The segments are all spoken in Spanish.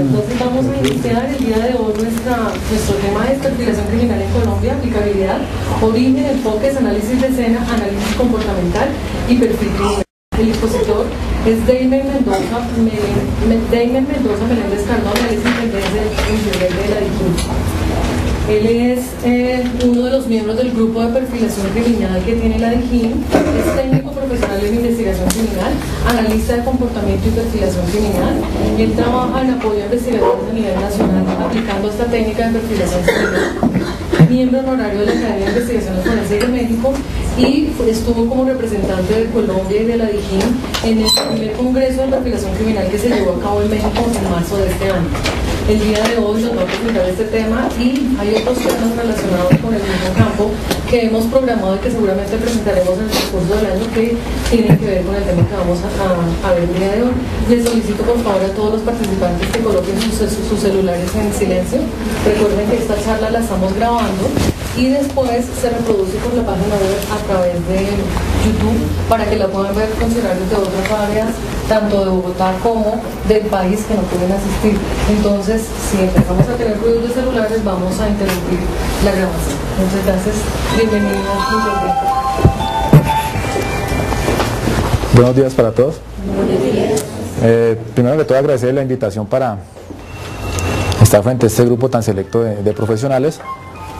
Entonces vamos a iniciar el día de hoy nuestro tema es perfilación criminal en Colombia, aplicabilidad, origen, enfoques, análisis de escena, análisis comportamental y perfil criminal. El expositor es Damon Mendoza, Damon Mendoza Meléndez Cardona, es intendente de la DICUN. Él es eh, uno de los miembros del grupo de perfilación criminal que tiene la DIGIN, es técnico profesional en investigación criminal, analista de comportamiento y perfilación criminal. Él trabaja en apoyo a investigadores a nivel nacional aplicando esta técnica de perfilación criminal miembro honorario de la Academia de Investigaciones Forenses de México y estuvo como representante de Colombia y de la DIGIN en el primer congreso de perfilación criminal que se llevó a cabo en México en marzo de este año. El día de hoy nos va a presentar este tema y hay otros temas relacionados con el mismo campo que hemos programado y que seguramente presentaremos en el transcurso del año que tienen que ver con el tema que vamos a, ver el día de hoy. Les solicito por favor a todos los participantes que coloquen sus, sus celulares en silencio. Recuerden que esta charla la estamos grabando y después se reproduce por la página web a través de YouTube para que la puedan ver funcionarios de otras áreas, tanto de Bogotá como del país que no pueden asistir. Entonces, si empezamos a tener ruidos de celulares, vamos a interrumpir la grabación. Muchas gracias. Bienvenidos. Buenos días para todos. Eh, primero que todo agradecer la invitación para estar frente a este grupo tan selecto de, profesionales.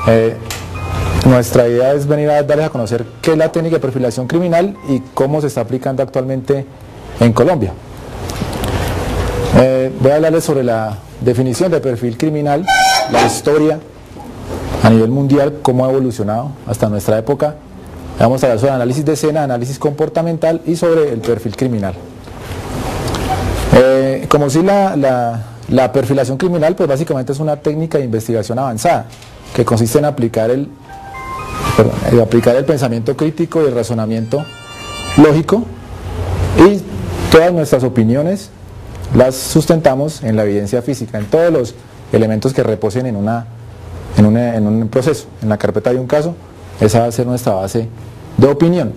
Eh, nuestra idea es venir a darles a conocer qué es la técnica de perfilación criminal y cómo se está aplicando actualmente en Colombia. Eh, voy a hablarles sobre la definición de perfil criminal, la historia a nivel mundial, cómo ha evolucionado hasta nuestra época. Vamos a hablar sobre análisis de escena, análisis comportamental y sobre el perfil criminal. Eh, como si la, la perfilación criminal, pues básicamente es una técnica de investigación avanzada que consiste en aplicar el perdón, aplicar el pensamiento crítico y el razonamiento lógico y todas nuestras opiniones las sustentamos en la evidencia física, en todos los elementos que reposen en, una, en, un proceso, en la carpeta de un caso, esa va a ser nuestra base de opinión.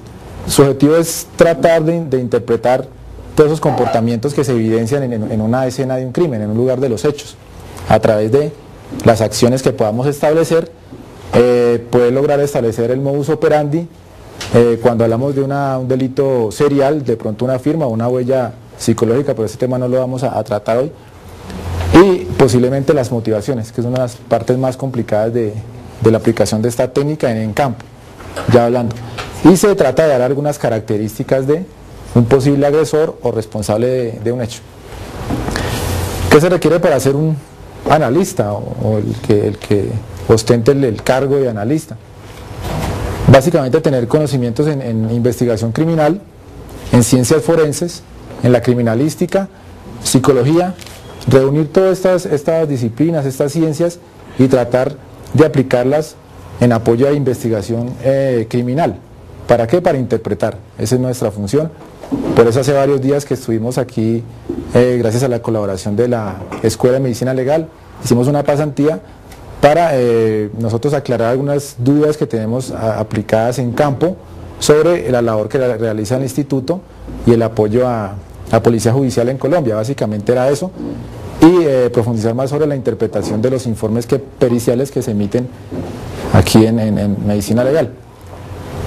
Su objetivo es tratar de, interpretar todos esos comportamientos que se evidencian en, una escena de un crimen, en un lugar de los hechos, a través de las acciones que podamos establecer eh, puede lograr establecer el modus operandi. Eh, cuando hablamos de un delito serial, de pronto una firma una huella psicológica, pero ese tema no lo vamos a, tratar hoy. Y posiblemente las motivaciones, que son una de las partes más complicadas de, la aplicación de esta técnica en, campo, ya hablando. Y se trata de dar algunas características de un posible agresor o responsable de, un hecho. ¿Qué se requiere para ser un analista o, el, que, el que ostente el, cargo de analista. Básicamente tener conocimientos en, investigación criminal, en ciencias forenses, en la criminalística, psicología, reunir todas estas, estas disciplinas, estas ciencias y tratar de aplicarlas en apoyo a investigación eh, criminal. ¿Para qué? Para interpretar. Esa es nuestra función. Por eso hace varios días que estuvimos aquí, eh, gracias a la colaboración de la Escuela de Medicina Legal, hicimos una pasantía para eh, nosotros aclarar algunas dudas que tenemos aplicadas en campo sobre la labor que realiza el instituto y el apoyo a la Policía Judicial en Colombia. Básicamente era eso. Y eh, profundizar más sobre la interpretación de los informes que, periciales que se emiten aquí en, Medicina Legal.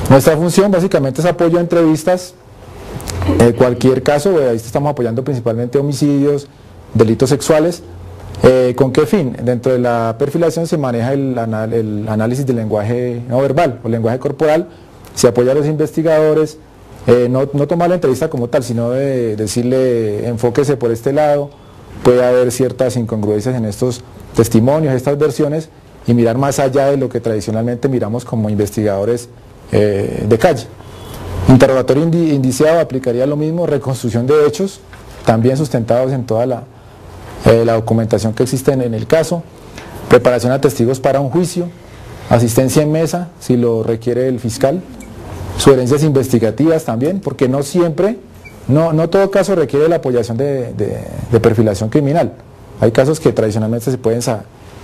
Nuestra función básicamente es apoyo a entrevistas, en cualquier caso, ahí estamos apoyando principalmente homicidios, delitos sexuales, eh, ¿Con qué fin? Dentro de la perfilación se maneja el, análisis del lenguaje no verbal o lenguaje corporal, se apoya a los investigadores, eh, no, tomar la entrevista como tal, sino de decirle enfóquese por este lado, puede haber ciertas incongruencias en estos testimonios, estas versiones, y mirar más allá de lo que tradicionalmente miramos como investigadores eh, de calle. Interrogatorio indiciado aplicaría lo mismo, reconstrucción de hechos, también sustentados en toda la, eh, la documentación que existe en, el caso, preparación a testigos para un juicio, asistencia en mesa si lo requiere el fiscal, sugerencias investigativas también, porque no siempre, no, no todo caso requiere la apoyación de, perfilación criminal. Hay casos que tradicionalmente se pueden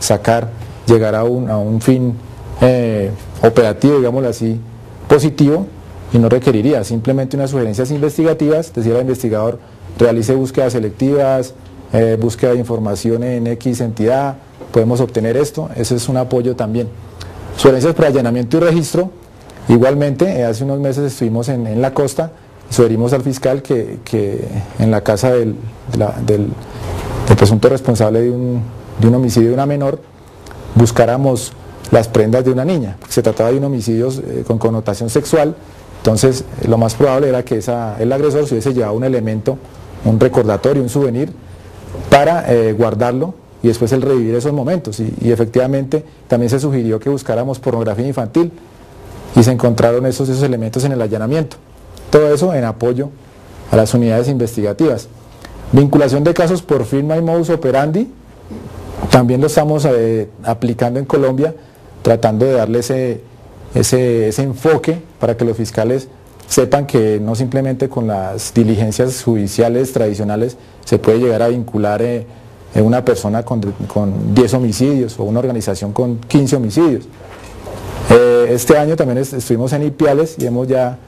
sacar, llegar a un, a un fin eh, operativo, digámoslo así, positivo, y no requeriría simplemente unas sugerencias investigativas, decir al investigador realice búsquedas selectivas, eh, búsqueda de información en X entidad, podemos obtener esto, ese es un apoyo también. Sugerencias para allanamiento y registro, igualmente, eh, hace unos meses estuvimos en, la costa, sugerimos al fiscal que, en la casa del, del, presunto responsable de un, de un homicidio de una menor, buscáramos las prendas de una niña. Se trataba de un homicidio eh, con connotación sexual, entonces lo más probable era que esa, el agresor se hubiese llevado un elemento, un recordatorio, un souvenir, para eh, guardarlo y después el revivir esos momentos. Y, efectivamente también se sugirió que buscáramos pornografía infantil y se encontraron esos, esos elementos en el allanamiento. Todo eso en apoyo a las unidades investigativas. Vinculación de casos por firma y modus operandi, también lo estamos eh, aplicando en Colombia tratando de darle ese, ese, enfoque para que los fiscales sepan que no simplemente con las diligencias judiciales tradicionales se puede llegar a vincular eh, una persona con, 10 homicidios o una organización con 15 homicidios. Eh, este año también estuvimos en Ipiales y hemos ya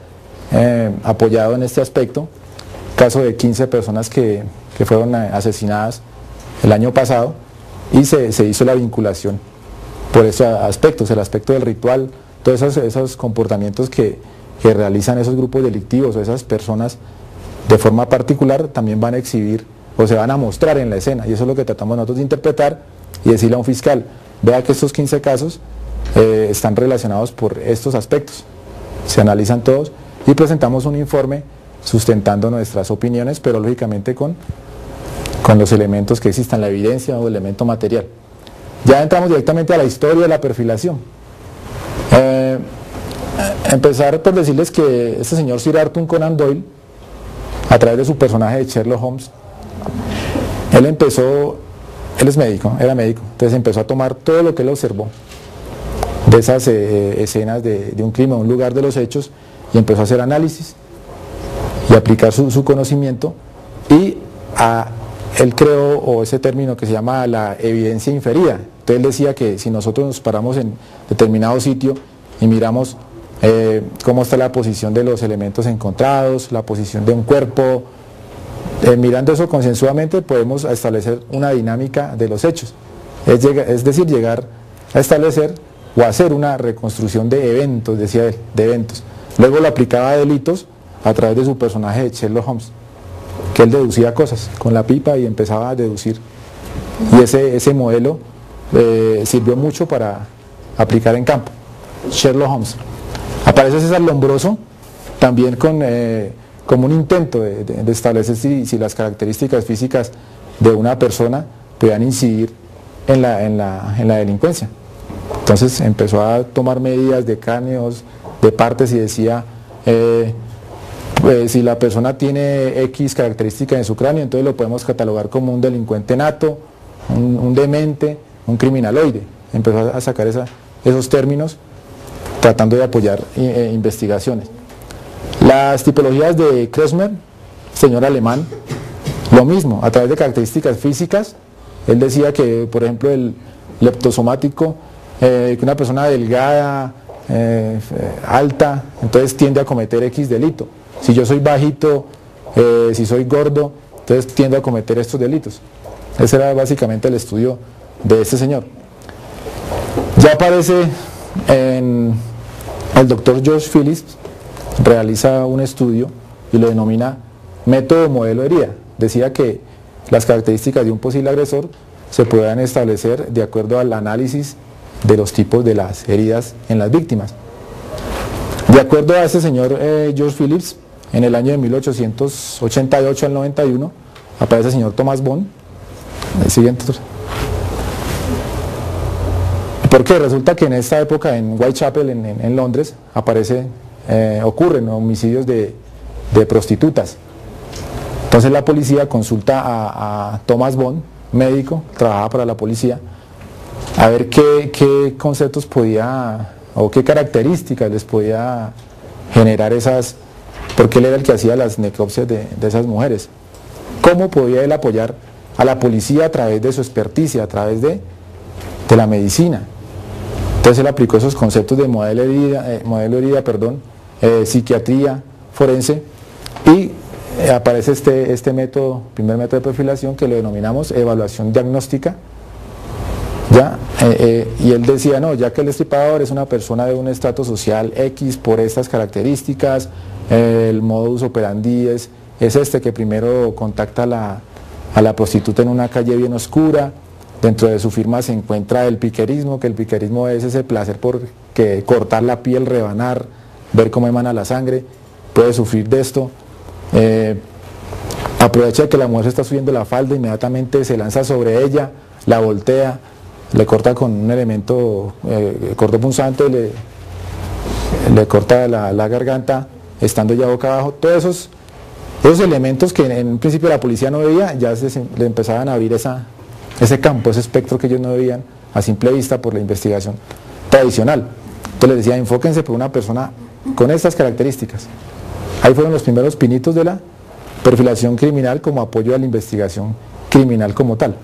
eh, apoyado en este aspecto, caso de 15 personas que, fueron asesinadas el año pasado y se hizo la vinculación por esos aspectos, el aspecto del ritual, todos esos, comportamientos que, realizan esos grupos delictivos o esas personas de forma particular también van a exhibir o se van a mostrar en la escena y eso es lo que tratamos nosotros de interpretar y decirle a un fiscal, vea que estos 15 casos eh, están relacionados por estos aspectos, se analizan todos y presentamos un informe sustentando nuestras opiniones, pero lógicamente con, con los elementos que existan, la evidencia o elemento material. Ya entramos directamente a la historia de la perfilación. Eh, empezar por decirles que este señor Sir Arthur Conan Doyle, a través de su personaje de Sherlock Holmes, él empezó, él es médico, era médico, entonces empezó a tomar todo lo que él observó de esas eh, escenas de, un crimen, un lugar de los hechos, y empezó a hacer análisis y aplicar su, su conocimiento y él creó o ese término que se llama la evidencia inferida. Entonces él decía que si nosotros nos paramos en determinado sitio y miramos eh, cómo está la posición de los elementos encontrados, la posición de un cuerpo, eh, mirando eso consensuadamente podemos establecer una dinámica de los hechos. Es, decir, llegar a establecer o hacer una reconstrucción de eventos, decía él, de eventos. Luego lo aplicaba a delitos a través de su personaje de Sherlock Holmes que él deducía cosas con la pipa y empezaba a deducir. Y ese, ese modelo eh, sirvió mucho para aplicar en campo. Sherlock Holmes. Aparece César Lombroso también con, eh, como un intento de, establecer si, las características físicas de una persona puedan incidir en la, en la, en la delincuencia. Entonces empezó a tomar medidas de cráneos, de partes y decía, eh, pues, si la persona tiene X características en su cráneo, entonces lo podemos catalogar como un delincuente nato, un, demente, un criminaloide. Empezó a sacar esos términos tratando de apoyar eh, investigaciones. Las tipologías de Kressmer, señor alemán, lo mismo, a través de características físicas, él decía que, por ejemplo, el leptosomático, eh, que una persona delgada, eh, alta, entonces tiende a cometer X delito. Si yo soy bajito, eh, si soy gordo, entonces tiendo a cometer estos delitos. Ese era básicamente el estudio de este señor. Ya aparece el doctor George Phillips, realiza un estudio y lo denomina método modelo herida. Decía que las características de un posible agresor se puedan establecer de acuerdo al análisis de los tipos de las heridas en las víctimas. De acuerdo a este señor eh, George Phillips, en el año de 1888 al 91 aparece el señor Thomas Bond. El siguiente. ¿Por qué? Resulta que en esta época en Whitechapel, en, Londres, aparece, eh, ocurren homicidios de, prostitutas. Entonces la policía consulta a, Thomas Bond, médico, trabajaba para la policía, a ver qué, conceptos podía o qué características les podía generar esas, porque él era el que hacía las necropsias de, esas mujeres. ¿Cómo podía él apoyar a la policía a través de su experticia, a través de la medicina? Entonces él aplicó esos conceptos de modelo herida, eh, modelo herida perdón, eh, psiquiatría forense y eh, aparece este, este método, primer método de perfilación que lo denominamos evaluación diagnóstica. ¿ya? Eh, y él decía, no, ya que el destripador es una persona de un estrato social X por estas características, el modus operandi es, es este que primero contacta a la, a la prostituta en una calle bien oscura, dentro de su firma se encuentra el piquerismo, que el piquerismo es ese placer por que cortar la piel, rebanar, ver cómo emana la sangre, puede sufrir de esto. Eh, aprovecha que la mujer se está subiendo la falda, inmediatamente se lanza sobre ella, la voltea, le corta con un elemento eh, corto punzante, le, le corta la, garganta, estando ya boca abajo. Todos esos, esos elementos que en, un principio la policía no veía, ya se, le empezaban a abrir esa, ese campo, ese espectro que ellos no veían a simple vista por la investigación tradicional. Entonces les decía, enfóquense por una persona con estas características. Ahí fueron los primeros pinitos de la perfilación criminal como apoyo a la investigación criminal como tal.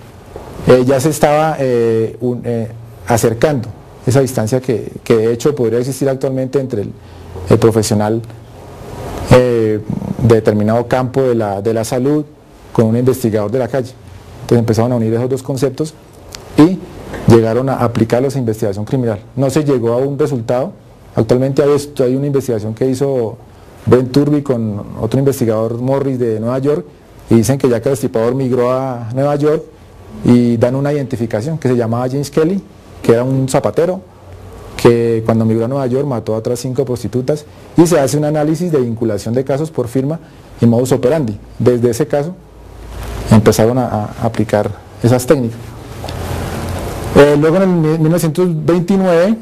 Eh, ya se estaba eh, eh, acercando esa distancia que, de hecho podría existir actualmente entre el, profesional de determinado campo de la, de la salud con un investigador de la calle. Entonces empezaron a unir esos dos conceptos y llegaron a aplicarlos a investigación criminal. No se llegó a un resultado. Actualmente hay, una investigación que hizo Ben Turby con otro investigador Morris de Nueva York y dicen que ya que el destripador migró a Nueva York y dan una identificación que se llamaba James Kelly, que era un zapatero que cuando migró a Nueva York mató a otras cinco prostitutas y se hace un análisis de vinculación de casos por firma y modus operandi. Desde ese caso empezaron a, aplicar esas técnicas. Eh, luego en 1929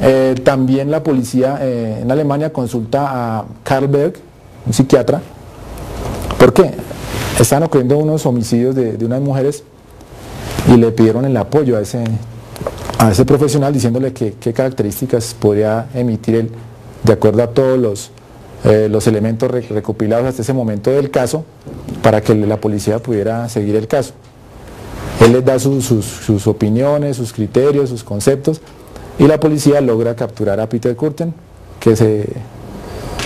eh, también la policía eh, en Alemania consulta a Karl Berg, un psiquiatra. ¿Por qué? Estaban ocurriendo unos homicidios de, unas mujeres y le pidieron el apoyo a ese, a ese profesional diciéndole qué características podría emitir él de acuerdo a todos los, eh, los elementos recopilados hasta ese momento del caso para que la policía pudiera seguir el caso. Él les da sus, sus opiniones, sus criterios, sus conceptos y la policía logra capturar a Peter Kurten, que se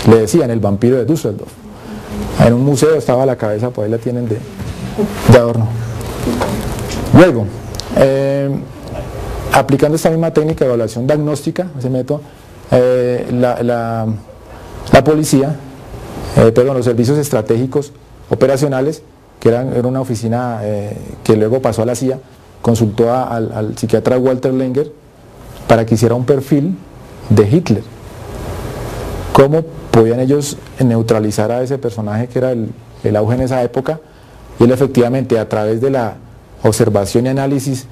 le decían el vampiro de Düsseldorf. En un museo estaba la cabeza, pues ahí la tienen de, adorno. Luego, eh, aplicando esta misma técnica de evaluación diagnóstica, ese método, eh, la, policía, eh, perdón, los servicios estratégicos operacionales, que eran, era una oficina que luego pasó a la CIA, consultó al, psiquiatra Walter Lenger, para que hiciera un perfil de Hitler. ¿Cómo podían ellos neutralizar a ese personaje que era el, auge en esa época? Y él efectivamente a través de la observación y análisis,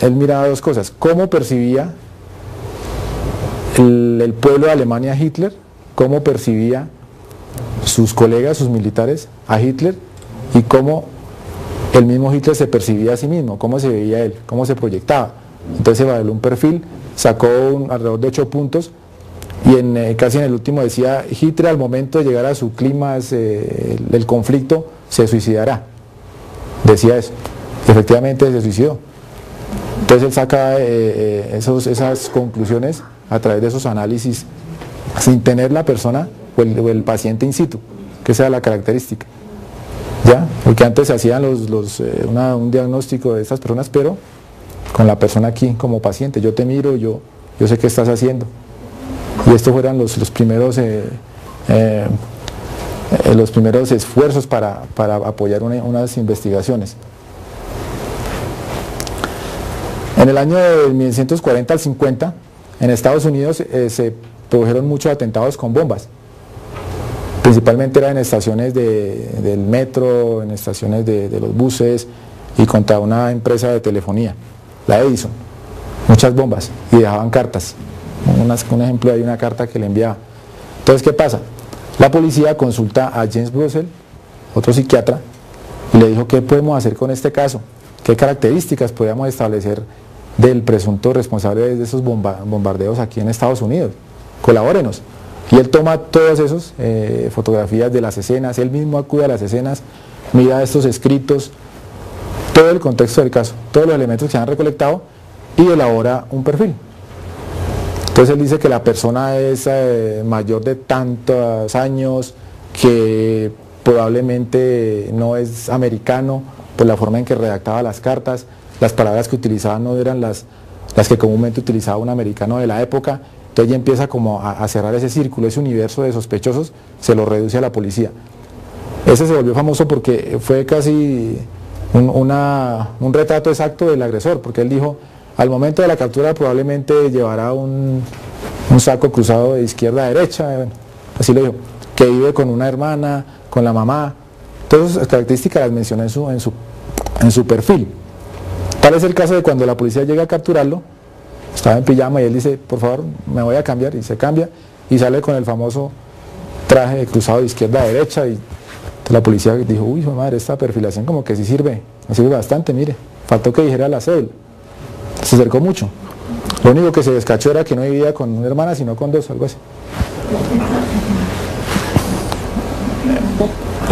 él miraba dos cosas, cómo percibía el, el pueblo de Alemania Hitler, cómo percibía sus colegas, sus militares a Hitler y cómo el mismo Hitler se percibía a sí mismo, cómo se veía él, cómo se proyectaba. Entonces evaluó un perfil, sacó alrededor de 8 puntos y en, eh, casi en el último decía, Hitler al momento de llegar a su clima eh, del conflicto se suicidará. Decía eso. Efectivamente se suicidó. Entonces él saca eh, esas conclusiones a través de esos análisis sin tener la persona o el, paciente in situ, que sea la característica. ¿Ya? Porque antes se hacían los, un diagnóstico de estas personas, pero con la persona aquí como paciente. Yo te miro, yo, yo sé qué estás haciendo. Y estos fueron los, primeros, eh, eh, los primeros esfuerzos para, apoyar unas investigaciones. En el año de 1940 al 50, en Estados Unidos eh, se produjeron muchos atentados con bombas. Principalmente eran en estaciones del metro, en estaciones de los buses y contra una empresa de telefonía la Edison, muchas bombas y dejaban cartas. un ejemplo hay una carta que le enviaba. Entonces, ¿qué pasa? La policía consulta a James Brussel, otro psiquiatra, le dijo, ¿qué podemos hacer con este caso? ¿Qué características podríamos establecer del presunto responsable de esos bombardeos aquí en Estados Unidos? Colabórenos. Y él toma todas esas eh, fotografías de las escenas, él mismo acude a las escenas, mira estos escritos, todo el contexto del caso, todos los elementos que se han recolectado y elabora un perfil. Entonces él dice que la persona es eh, mayor de tantos años, que probablemente no es americano por la forma en que redactaba las cartas, las palabras que utilizaba no eran las, las que comúnmente utilizaba un americano de la época, entonces ya empieza como a, cerrar ese círculo, ese universo de sospechosos, se lo reduce a la policía. Ese se volvió famoso porque fue casi un, retrato exacto del agresor, porque él dijo, al momento de la captura probablemente llevará un, saco cruzado de izquierda a derecha, así lo dijo, que vive con una hermana, con la mamá. Todas esas características las menciona en su, en su perfil. Tal es el caso de cuando la policía llega a capturarlo, estaba en pijama y él dice, por favor, me voy a cambiar, y se cambia y sale con el famoso traje cruzado de izquierda a derecha y la policía dijo, uy, madre, esta perfilación como que sí sirve, me sirve bastante, mire, faltó que dijera la cédula. Se acercó mucho. Lo único que se descachó era que no vivía con una hermana, sino con dos, algo así.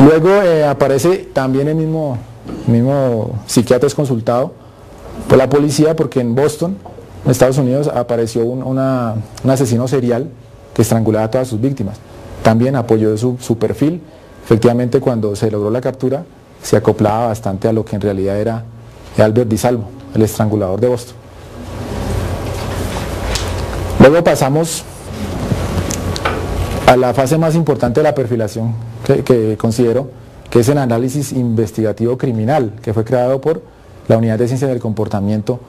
Luego eh, aparece también el mismo, mismo psiquiatra es consultado por la policía porque en Boston, en Estados Unidos, apareció un, asesino serial que estrangulaba a todas sus víctimas. También apoyó su, su perfil. Efectivamente, cuando se logró la captura, se acoplaba bastante a lo que en realidad era Albert Di Salvo, el estrangulador de Boston. Luego pasamos a la fase más importante de la perfilación que, considero, que es el análisis investigativo criminal, que fue creado por la Unidad de Ciencia del Comportamiento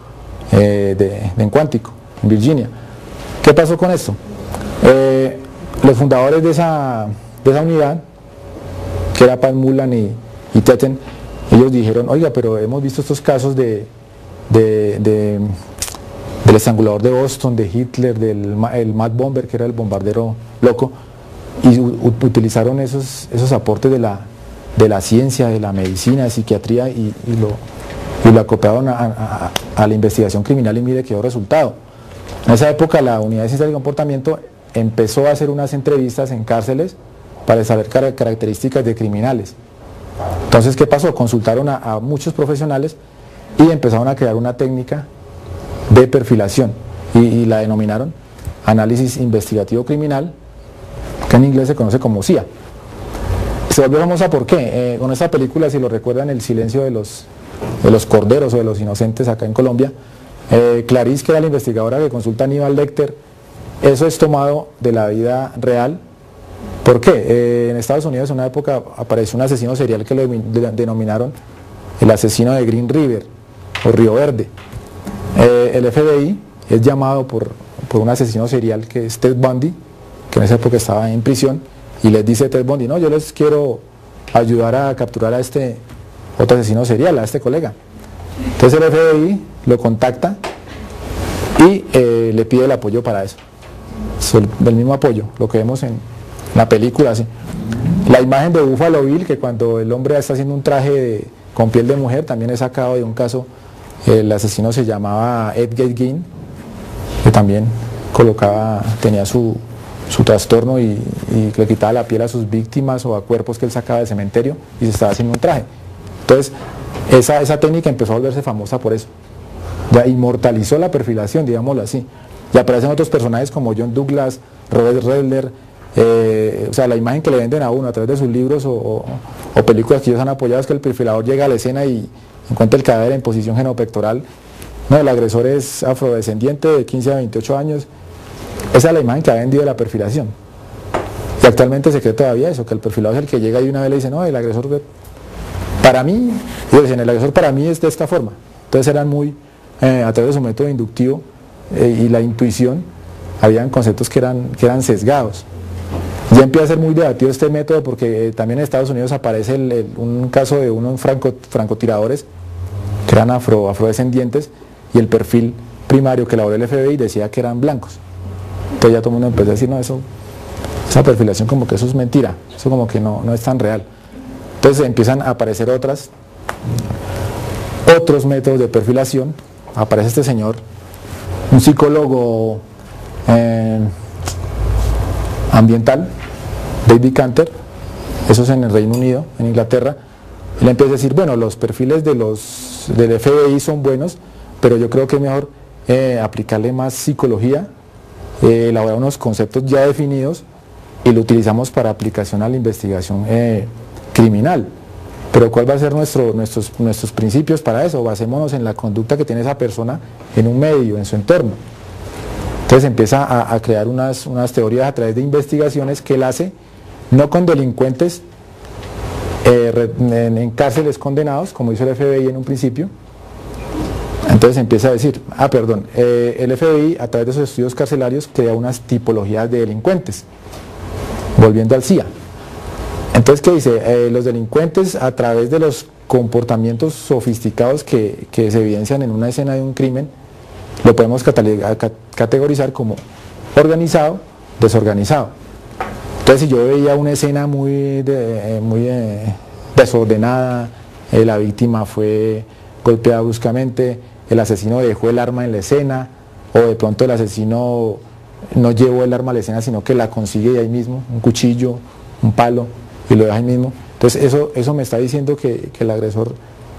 eh, de, en Cuántico, en Virginia. ¿Qué pasó con esto? Eh, los fundadores de esa, unidad, que era Pan Mulan y, y Teten, ellos dijeron, oiga, pero hemos visto estos casos de del estrangulador de Boston, de Hitler, del el Mad Bomber, que era el bombardero loco, y utilizaron esos, esos aportes de la, de la ciencia, de la medicina, de psiquiatría y, lo, y lo acoplaron a, la investigación criminal y mire qué resultado. En esa época la Unidad de Ciencia del Comportamiento empezó a hacer unas entrevistas en cárceles para saber características de criminales. Entonces, ¿qué pasó? Consultaron a muchos profesionales y empezaron a crear una técnica de perfilación y, la denominaron análisis investigativo criminal, que en inglés se conoce como CIA. Se volvió famosa ¿por qué? Eh, con esta película, si lo recuerdan, El silencio de los, de los corderos o de los inocentes acá en Colombia, eh, Clarice, que era la investigadora que consulta a Aníbal Lecter, eso es tomado de la vida real. ¿Por qué? Eh, en Estados Unidos en una época apareció un asesino serial que lo denominaron el asesino de Green River o Río Verde. Eh, el FBI es llamado por, un asesino serial que es Ted Bundy, que en esa época estaba en prisión, y les dice Ted Bundy, no, yo les quiero ayudar a capturar a este otro asesino serial, a este colega. Entonces el FBI lo contacta y eh, le pide el apoyo para eso. el, mismo apoyo, lo que vemos en la película. Así. La imagen de Buffalo Bill, que cuando el hombre está haciendo un traje con piel de mujer, también es sacado de un caso el asesino se llamaba Ed Gein, que también colocaba, tenía su, trastorno y, le quitaba la piel a sus víctimas o a cuerpos que él sacaba del cementerio y se estaba haciendo un traje. Entonces, esa, esa técnica empezó a volverse famosa por eso. Ya inmortalizó la perfilación, digámoslo así. Y aparecen otros personajes como John Douglas, Robert Redler, eh, o sea, la imagen que le venden a uno a través de sus libros o, películas que ellos han apoyado es que el perfilador llega a la escena y, encuentra el cadáver en posición genopectoral. No, el agresor es afrodescendiente de 15 a 28 años. Esa es la imagen que ha vendido la perfilación. Y actualmente se cree todavía eso, que el perfilado es el que llega y una vez le dice, no, el agresor, para mí, dicen, el agresor para mí es de esta forma. Entonces eran muy, eh, a través de su método inductivo eh, y la intuición, habían conceptos que eran, que eran sesgados. Ya empieza a ser muy debatido este método porque eh, también en Estados Unidos aparece un caso de unos franco, francotiradores que eran afro, afrodescendientes y el perfil primario que elaboró el FBI decía que eran blancos. Entonces ya todo el mundo empezó a decir, no, eso, esa perfilación como que eso es mentira, eso como que no, no es tan real. Entonces empiezan a aparecer otras, otros métodos de perfilación. Aparece este señor, un psicólogo eh, ambiental, David Canter, eso es en el Reino Unido, en Inglaterra, él empieza a decir, bueno, los perfiles de los, del FBI son buenos, pero yo creo que es mejor eh, aplicarle más psicología, eh, elaborar unos conceptos ya definidos y lo utilizamos para aplicación a la investigación eh, criminal. Pero ¿cuál va a ser nuestro, nuestros, nuestros principios para eso? Basémonos en la conducta que tiene esa persona en un medio, en su entorno. Entonces empieza a, crear unas, unas, teorías a través de investigaciones que él hace, no con delincuentes eh, en, cárceles condenados, como hizo el FBI en un principio. Entonces empieza a decir, ah, perdón, eh, el FBI a través de sus estudios carcelarios crea unas tipologías de delincuentes, volviendo al CIA. Entonces, ¿qué dice? Eh, los delincuentes a través de los comportamientos sofisticados que, se evidencian en una escena de un crimen, lo podemos categorizar como organizado, desorganizado. Entonces si yo veía una escena muy, eh, muy eh, desordenada, la víctima fue golpeada bruscamente, el asesino dejó el arma en la escena, o de pronto el asesino no llevó el arma a la escena, sino que la consigue ahí mismo, un cuchillo, un palo, y lo deja ahí mismo. Entonces eso, eso me está diciendo que, que el agresor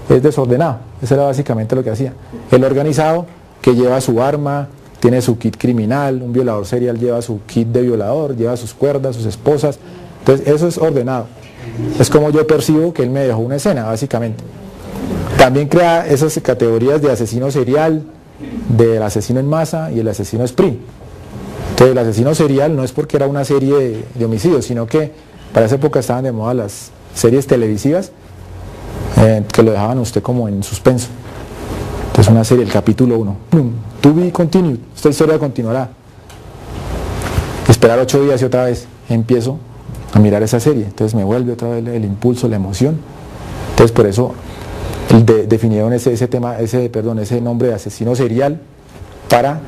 es desordenado. Eso era básicamente lo que hacía. El organizado que lleva su arma, tiene su kit criminal, un violador serial lleva su kit de violador, lleva sus cuerdas, sus esposas. Entonces eso es ordenado. Es como yo percibo que él me dejó una escena, básicamente. También crea esas categorías de asesino serial, del asesino en masa y el asesino spree. Entonces el asesino serial no es porque era una serie de, homicidios, sino que para esa época estaban de moda las series televisivas eh, que lo dejaban usted como en suspenso. Entonces una serie, el capítulo 1. To be continued. Esta historia continuará. Esperar ocho días y otra vez empiezo a mirar esa serie. Entonces me vuelve otra vez el impulso, la emoción. Entonces por eso definieron ese, tema, ese, perdón, ese nombre de asesino serial para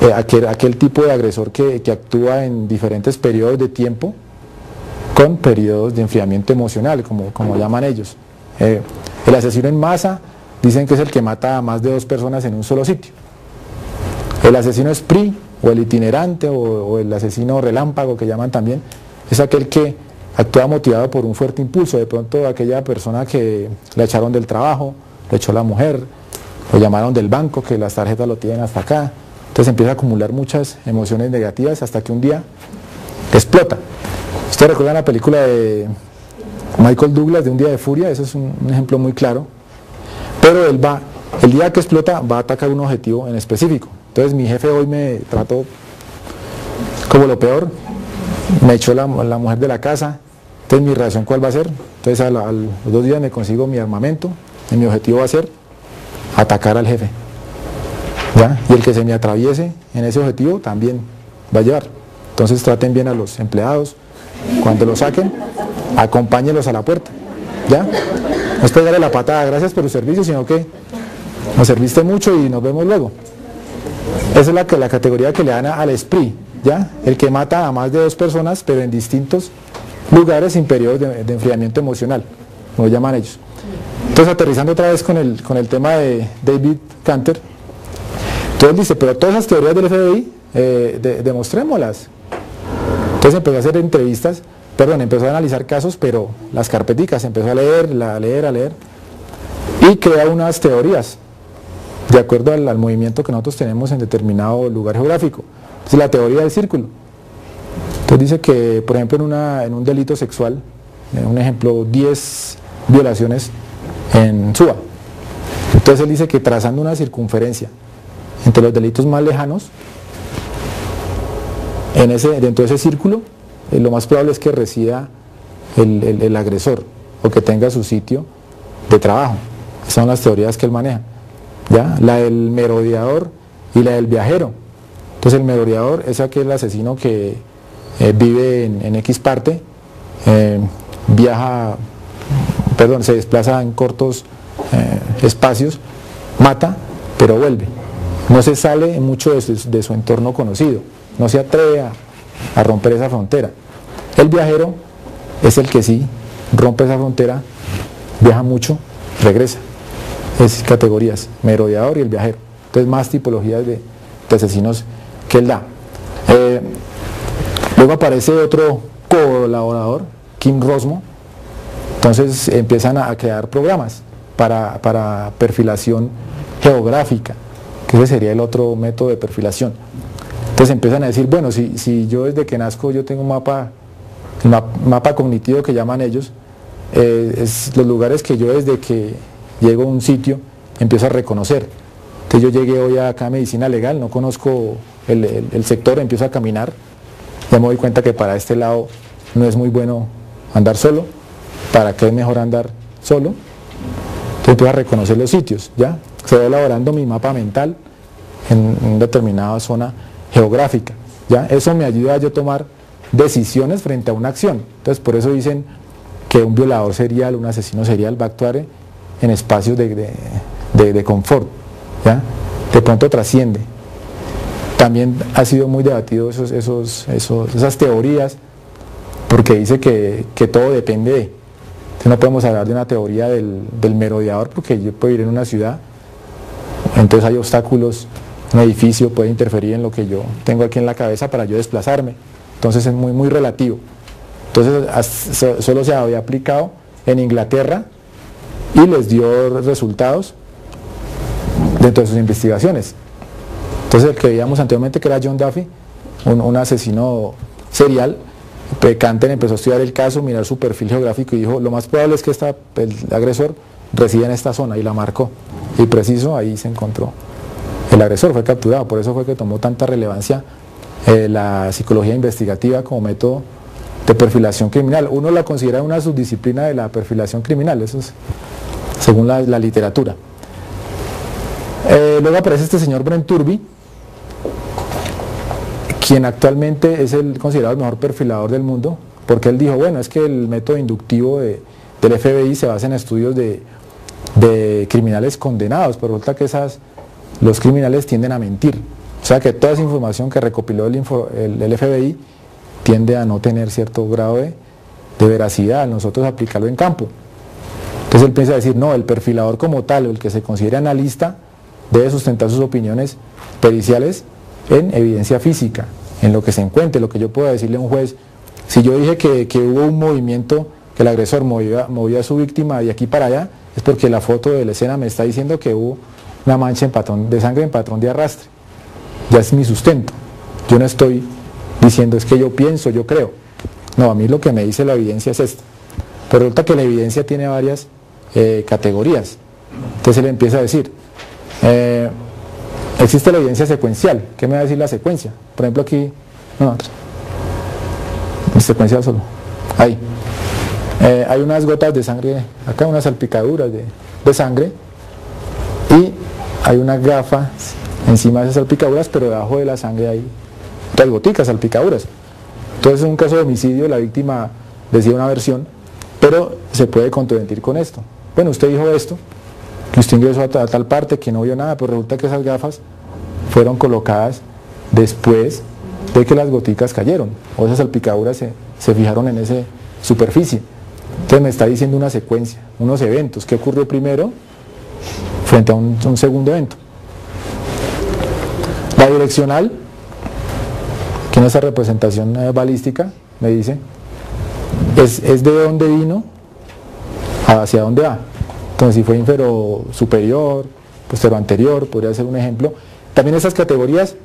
eh, aquel, tipo de agresor que, actúa en diferentes periodos de tiempo con periodos de enfriamiento emocional, como, como llaman ellos. Eh, el asesino en masa dicen que es el que mata a más de dos personas en un solo sitio. El asesino spree o el itinerante o, el asesino relámpago que llaman también, es aquel que actúa motivado por un fuerte impulso, de pronto aquella persona que la echaron del trabajo, le echó la mujer, lo llamaron del banco, que las tarjetas lo tienen hasta acá, entonces empieza a acumular muchas emociones negativas hasta que un día explota. Ustedes recuerdan la película de Michael Douglas de Un Día de Furia, ese es un ejemplo muy claro, pero él va, el día que explota va a atacar un objetivo en específico. Entonces mi jefe hoy me trató como lo peor, me echó la, mujer de la casa, entonces mi reacción cuál va a ser, entonces a, los dos días me consigo mi armamento y mi objetivo va a ser atacar al jefe. Y el que se me atraviese en ese objetivo también va a llevar. Entonces traten bien a los empleados, cuando lo saquen, acompáñenlos a la puerta. ¿Ya? No es pegarle la patada, gracias por el servicio, sino que nos serviste mucho y nos vemos luego. Esa es la, la categoría que le dan al spree, ¿ya? El que mata a más de dos personas, pero en distintos lugares sin periodos de, enfriamiento emocional, como llaman ellos. Entonces, aterrizando otra vez con el, con el tema de David Canter, entonces dice, pero todas las teorías del FBI, eh, demostrémoslas. Entonces empezó a hacer entrevistas perdón, empezó a analizar casos, pero las carpeticas, empezó a leer, a leer, a leer, y crea unas teorías, de acuerdo al, movimiento que nosotros tenemos en determinado lugar geográfico. Es la teoría del círculo. Entonces dice que, por ejemplo, en, un delito sexual, en un ejemplo, 10 violaciones en Suba. Entonces él dice que trazando una circunferencia entre los delitos más lejanos, en ese, dentro de ese círculo, eh, lo más probable es que resida el, agresor o que tenga su sitio de trabajo. Esas son las teorías que él maneja. ¿ya? La del merodeador y la del viajero. Entonces el merodeador es aquel asesino que eh, vive en, X parte, eh, viaja, perdón, se desplaza en cortos espacios, mata, pero vuelve. No se sale mucho de su, entorno conocido, no se atreve a romper esa frontera. El viajero es el que sí rompe esa frontera, viaja mucho, regresa. Es categorías, merodeador y el viajero. Entonces más tipologías de, asesinos que él da. Eh, luego aparece otro colaborador, Kim Rosmo. Entonces empiezan a, crear programas para, perfilación geográfica, que ese sería el otro método de perfilación. Entonces empiezan a decir, bueno, si, si yo desde que nazco yo tengo un mapa mapa cognitivo que llaman ellos, eh, es los lugares que yo desde que llego a un sitio empiezo a reconocer. Entonces yo llegué hoy acá a medicina legal, no conozco el, sector, empiezo a caminar, ya me doy cuenta que para este lado no es muy bueno andar solo, para qué es mejor andar solo. Entonces empiezo a reconocer los sitios, ¿ya? Se va elaborando mi mapa mental en una determinada zona geográfica, ¿ya? Eso me ayuda a yo tomar decisiones frente a una acción. Entonces por eso dicen que un violador serial, un asesino serial va a actuar en espacios de, confort, ¿ya? de pronto trasciende. También ha sido muy debatido esos, esos, esas teorías, porque dice que, todo depende de. no podemos hablar de una teoría del, del merodeador, porque yo puedo ir en una ciudad, entonces hay obstáculos, un edificio puede interferir en lo que yo tengo aquí en la cabeza para yo desplazarme. Entonces es muy, muy relativo. Entonces solo se había aplicado en Inglaterra y les dio resultados dentro de sus investigaciones. Entonces el que veíamos anteriormente que era John Duffy, un, asesino serial, Canter empezó a estudiar el caso, mirar su perfil geográfico y dijo, lo más probable es que esta, el agresor reside en esta zona y la marcó. Y preciso ahí se encontró. El agresor fue capturado, por eso fue que tomó tanta relevancia eh, la psicología investigativa como método de perfilación criminal. Uno la considera una subdisciplina de la perfilación criminal, eso es según la, literatura. Eh, luego aparece este señor Brent Turby, quien actualmente es el considerado el mejor perfilador del mundo, porque él dijo, bueno, es que el método inductivo del FBI se basa en estudios de, criminales condenados, pero resulta que esas, los criminales tienden a mentir. O sea que toda esa información que recopiló el, FBI tiende a no tener cierto grado de, veracidad nosotros aplicarlo en campo. Entonces él piensa decir, no, el perfilador como tal, el que se considere analista, debe sustentar sus opiniones periciales en evidencia física, en lo que se encuentre, lo que yo pueda decirle a un juez. Si yo dije que, hubo un movimiento, que el agresor movía, movía, a su víctima de aquí para allá, es porque la foto de la escena me está diciendo que hubo una mancha en patrón, de sangre en patrón de arrastre. Ya es mi sustento. Yo no estoy diciendo es que yo pienso, yo creo. No, a mí lo que me dice la evidencia es esto. Pero resulta que la evidencia tiene varias eh, categorías. Entonces él empieza a decir, eh, existe la evidencia secuencial. ¿Qué me va a decir la secuencia? Por ejemplo aquí, no, secuencial solo. Ahí. Eh, hay unas gotas de sangre, acá unas salpicaduras de, de sangre hay unas gafas encima de esas salpicaduras, pero debajo de la sangre hay las goticas, salpicaduras. Entonces, en un caso de homicidio, la víctima decía una versión, pero se puede contravenir con esto. Bueno, usted dijo esto, que usted ingresó a, tal parte, que no vio nada, pero resulta que esas gafas fueron colocadas después de que las goticas cayeron, o esas salpicaduras se, fijaron en esa superficie. Entonces me está diciendo una secuencia, unos eventos, ¿qué ocurrió primero frente a un segundo evento? La direccional que en esa representación eh, balística me dice, es, de dónde vino hacia dónde va. Entonces si fue inferior superior, posterior anterior, podría ser un ejemplo. También esas categorías,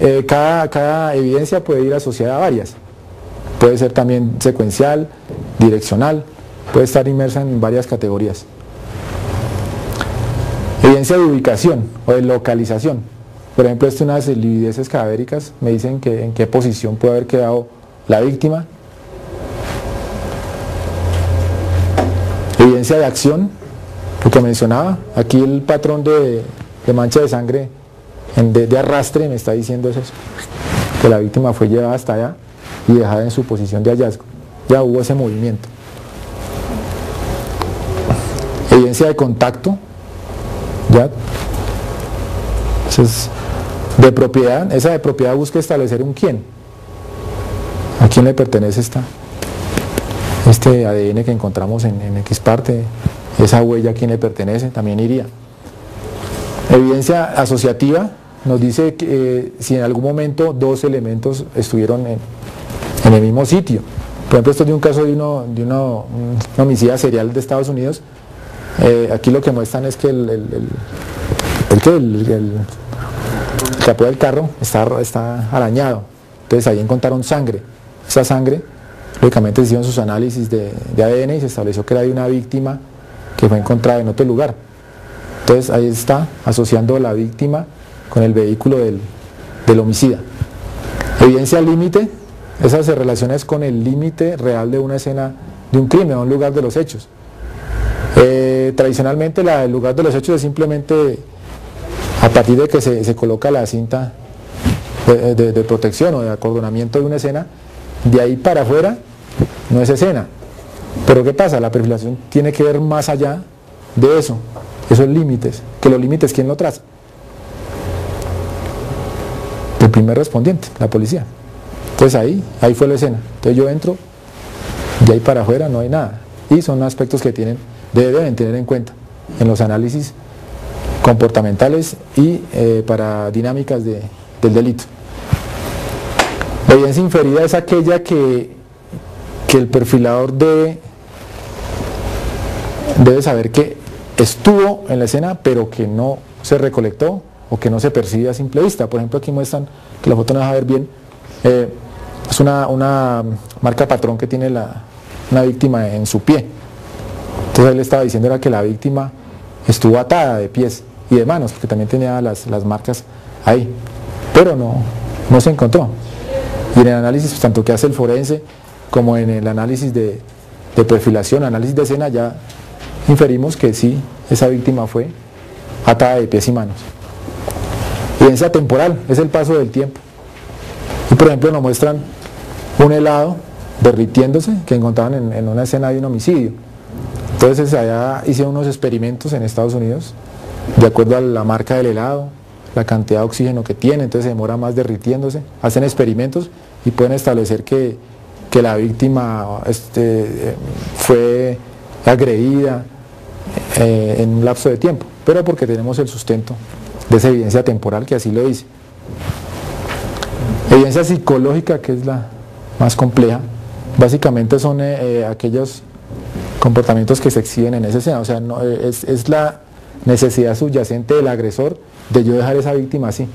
eh, cada, cada evidencia puede ir asociada a varias. Puede ser también secuencial, direccional, puede estar inmersa en varias categorías. Evidencia de ubicación o de localización. Por ejemplo, esto unas livideces cadavéricas, me dicen que en qué posición puede haber quedado la víctima. Evidencia de acción, lo que mencionaba, aquí el patrón de, mancha de sangre en de, arrastre me está diciendo eso, que la víctima fue llevada hasta allá y dejada en su posición de hallazgo. Ya hubo ese movimiento. Evidencia de contacto, Entonces, de propiedad, esa de propiedad busca establecer un quién. ¿A quién le pertenece esta, este ADN que encontramos en, X parte? Esa huella a quién le pertenece, también iría. Evidencia asociativa nos dice que eh, si en algún momento dos elementos estuvieron en, el mismo sitio. Por ejemplo, esto es de un caso de, uno, de uno, un homicida serial de Estados Unidos. Eh, aquí lo que muestran es que el, el, el capó del carro está, está arañado. Entonces ahí encontraron sangre. Esa sangre lógicamente hicieron sus análisis de, ADN y se estableció que era de una víctima que fue encontrada en otro lugar. Entonces ahí está asociando la víctima con el vehículo del, homicida. Evidencia límite, esa se relaciona con el límite real de una escena de un crimen, un lugar de los hechos. Eh, tradicionalmente el lugar de los hechos es simplemente a partir de que se, coloca la cinta de, protección o de acordonamiento de una escena, de ahí para afuera no es escena. Pero ¿qué pasa? La perfilación tiene que ver más allá de eso, esos límites, que los límites ¿quién lo traza? El primer respondiente, la policía. Entonces ahí, ahí fue la escena. Entonces yo entro, de ahí para afuera no hay nada. Y son aspectos que tienen, deben tener en cuenta en los análisis comportamentales y eh, para dinámicas del delito. La evidencia inferida es aquella que, que el perfilador debe, debe saber que estuvo en la escena pero que no se recolectó o que no se percibe a simple vista. Por ejemplo aquí muestran que la foto no deja ver bien. Eh, es una, una, marca patrón que tiene la, una víctima en su pie. Entonces él estaba diciendo era que la víctima estuvo atada de pies y de manos, porque también tenía las, marcas ahí, pero no, no se encontró. Y en el análisis, pues, tanto que hace el forense como en el análisis de, perfilación, análisis de escena, ya inferimos que sí, esa víctima fue atada de pies y manos. Evidencia temporal, es el paso del tiempo. Y por ejemplo nos muestran un helado derritiéndose que encontraban en, en una escena de un homicidio. Entonces allá hicieron unos experimentos en Estados Unidos de acuerdo a la marca del helado, la cantidad de oxígeno que tiene, entonces se demora más derritiéndose. Hacen experimentos y pueden establecer que, la víctima este, fue agredida eh, en un lapso de tiempo, pero porque tenemos el sustento de esa evidencia temporal que así lo dice. Evidencia psicológica, que es la más compleja, básicamente son eh, eh, aquellos comportamientos que se exhiben en ese escena, o sea, es la necesidad subyacente del agresor de yo dejar esa víctima así.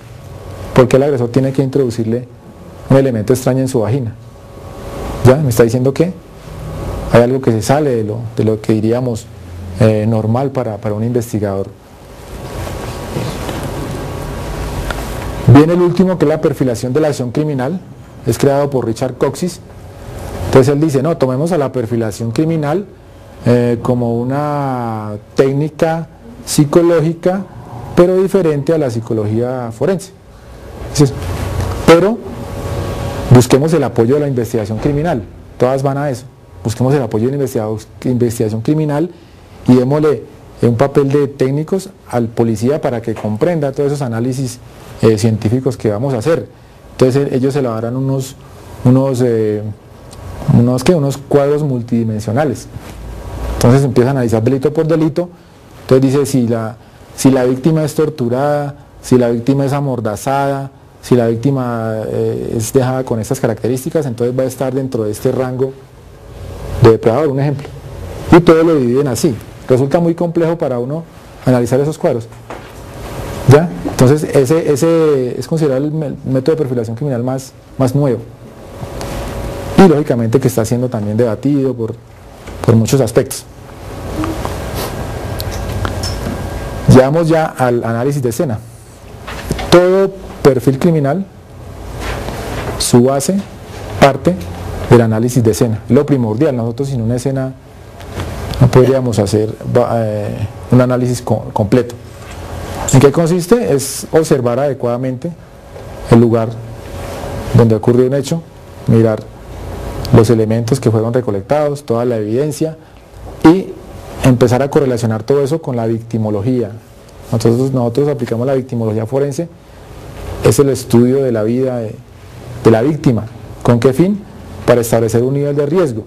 Porque el agresor tiene que introducirle un elemento extraño en su vagina. ¿Ya? Me está diciendo que hay algo que se sale de lo, de lo que diríamos eh, normal para, para un investigador. Viene el último que es la perfilación de la acción criminal, es creado por Richard Coxis. Entonces él dice, no, tomemos a la perfilación criminal eh, como una técnica psicológica, pero diferente a la psicología forense. Pero busquemos el apoyo de la investigación criminal, todas van a eso. Busquemos el apoyo de la investigación criminal y démosle un papel de técnicos al policía para que comprenda todos esos análisis eh, científicos que vamos a hacer. Entonces ellos se le darán unos, unos, eh, unos, unos cuadros multidimensionales. Entonces empieza a analizar delito por delito entonces dice, si la, si la víctima es torturada, si la víctima es amordazada, si la víctima eh, es dejada con estas características, entonces va a estar dentro de este rango de depredador, un ejemplo. Y todo lo dividen así. Resulta muy complejo para uno analizar esos cuadros. ¿Ya? Entonces ese, ese es considerado el método de perfilación criminal más, más nuevo. Y lógicamente que está siendo también debatido por, por muchos aspectos. Llegamos ya al análisis de escena. Todo perfil criminal, su base parte del análisis de escena. Lo primordial, nosotros sin una escena no podríamos hacer eh, un análisis completo. ¿En qué consiste? Es observar adecuadamente el lugar donde ocurrió un hecho, mirar los elementos que fueron recolectados, toda la evidencia y empezar a correlacionar todo eso con la victimología. Nosotros, nosotros aplicamos la victimología forense, es el estudio de la vida de, la víctima. ¿Con qué fin? Para establecer un nivel de riesgo.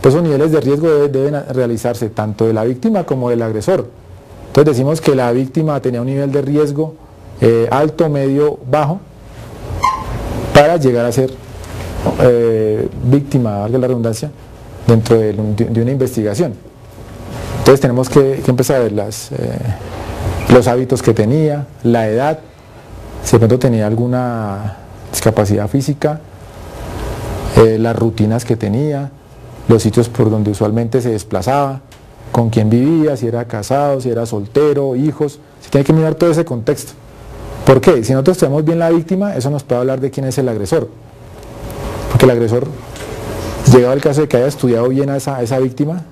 Pues esos niveles de riesgo deben, realizarse tanto de la víctima como del agresor. Entonces decimos que la víctima tenía un nivel de riesgo eh, alto, medio, bajo, para llegar a ser eh, víctima, valga la redundancia, dentro de, una investigación. Entonces tenemos que, empezar a ver eh, los hábitos que tenía, la edad, si de pronto tenía alguna discapacidad física, eh, las rutinas que tenía, los sitios por donde usualmente se desplazaba, con quién vivía, si era casado, si era soltero, hijos. Se tiene que mirar todo ese contexto. ¿Por qué? Si nosotros tenemos bien la víctima, eso nos puede hablar de quién es el agresor. Porque el agresor, llegado al caso de que haya estudiado bien a esa, esa víctima,